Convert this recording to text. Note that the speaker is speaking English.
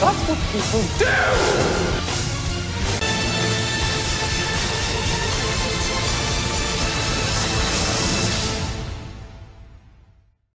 That's what people do!